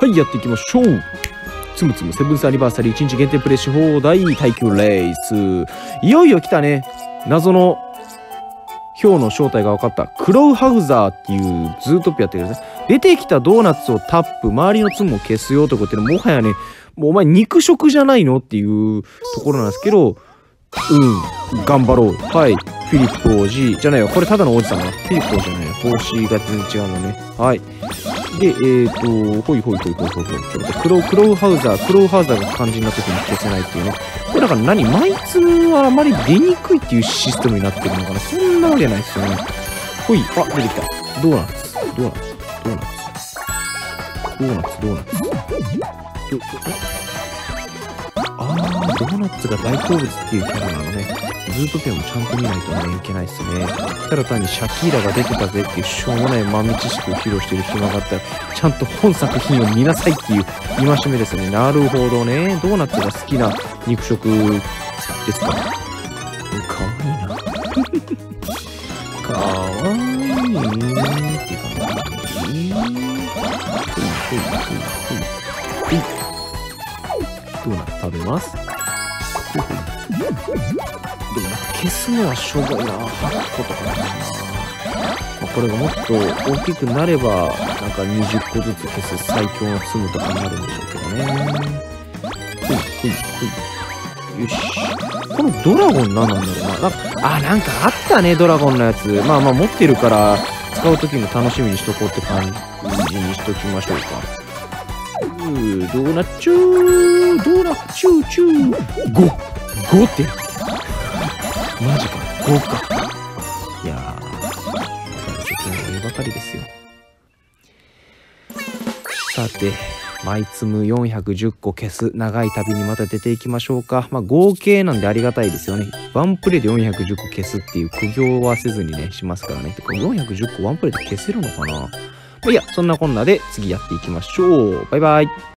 はい、やっていきましょう。つむつむセブンスアニバーサリー1日限定プレイし放題耐久レース。いよいよ来たね。謎の氷の正体が分かったクロウハウザーっていうズートピアっていうね出てきたドーナツをタップ周りのツムを消すよとかっていうのもはやねもうお前肉食じゃないのっていうところなんですけどうん頑張ろう。はい。フィリップ王子。じゃないよ。これただの王子さんかなフィリップ王子じゃないよ。帽子が全然違うのね。はい。でえ、ー、とほいほいほいほいほいほい。ちょっとクロウクロウハウザークロウハウザーが肝心な時に消せないっていうね。これだから何？マイツーはあまり出にくいっていうシステムになってるのかな。そんなわけないですよね。ほい。あ出てきた。ドーナツ。ドーナツ。ドーナツ。ドーナツ。ドーナツ。どあードーナツが大好物っていうキャラなのね。ズートピアもちゃんと見ないとねいけないっすね。ただ単にシャキーラが出てたぜっていうしょうもない豆知識を披露してる暇があったらちゃんと本作品を見なさいっていう戒めですね。なるほどね。ドーナツが好きな肉食ですか？かわいいな。かわいいねっていう感じ。ほいほいほいほい。ほい。ドーナツ食べます？ほいほいでも消すのはしょぼいな8個とかだな、まあ、これがもっと大きくなればなんか20個ずつ消す最強のツムとかになるんでしょうけどねほいほいほいよしこのドラゴン何なんだろうな。なんかあなんかあったねドラゴンのやつ。まあまあ持ってるから使う時も楽しみにしとこうって感じにしときましょうか。うードーナチュードーナチューチュー5 5ってマジか。5かいやー。ちょっと上ばかりですよ。さてマイツム410個消す長い旅にまた出ていきましょうか。まあ合計なんでありがたいですよね。ワンプレイで410個消すっていう苦行はせずにねしますからね。てか410個ワンプレイで消せるのかな？まあいやそんなこんなで次やっていきましょう。バイバイ。